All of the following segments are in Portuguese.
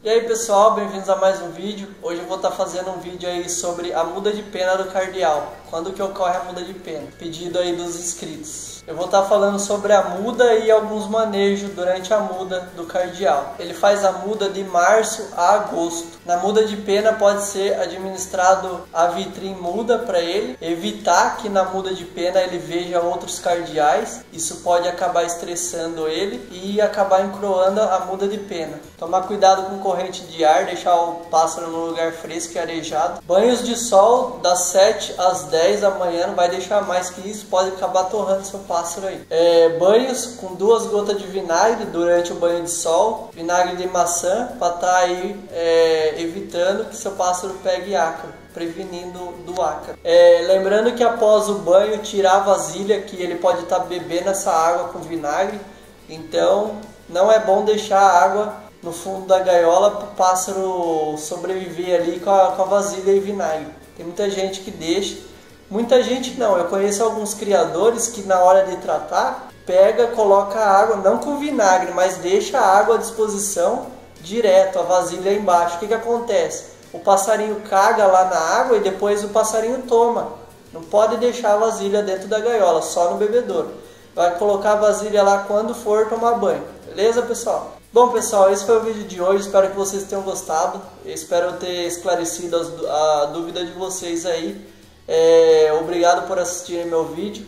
E aí pessoal, bem-vindos a mais um vídeo. Hoje eu vou estar fazendo um vídeo aí sobre a muda de pena do cardeal. Quando que ocorre a muda de pena? Pedido aí dos inscritos. Eu vou estar falando sobre a muda e alguns manejos durante a muda do cardeal. Ele faz a muda de março a agosto. Na muda de pena pode ser administrado a vitrine muda para ele, evitar que na muda de pena ele veja outros cardeais. Isso pode acabar estressando ele e acabar encroando a muda de pena. Tomar cuidado com corrente de ar, deixar o pássaro no lugar fresco e arejado. Banhos de sol das 7 às 10 da manhã, não vai deixar mais que isso, pode acabar torrando seu pássaro aí. É, banhos com duas gotas de vinagre durante o banho de sol, vinagre de maçã, para estar tá aí é, evitando que seu pássaro pegue ácaro prevenindo do ácaro. É, lembrando que após o banho tirar a vasilha que ele pode estar tá bebendo essa água com vinagre, então não é bom deixar a água no fundo da gaiola para o pássaro sobreviver ali com a, com a vasilha e vinagre. Tem muita gente que deixa Muita gente não, eu conheço alguns criadores que na hora de tratar, pega, coloca a água, não com vinagre, mas deixa a água à disposição direto, a vasilha embaixo. O que, que acontece? O passarinho caga lá na água e depois o passarinho toma. Não pode deixar a vasilha dentro da gaiola, só no bebedouro. Vai colocar a vasilha lá quando for tomar banho. Beleza, pessoal? Bom, pessoal, esse foi o vídeo de hoje. Espero que vocês tenham gostado. Espero ter esclarecido a dúvida de vocês aí. É, obrigado por assistirem meu vídeo,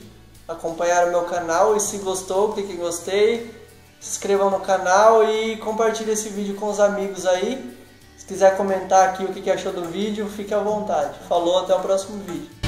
acompanhar o meu canal e se gostou, clique em gostei, se inscrevam no canal e compartilhe esse vídeo com os amigos aí. Se quiser comentar aqui o que achou do vídeo, fique à vontade. Falou, até o próximo vídeo.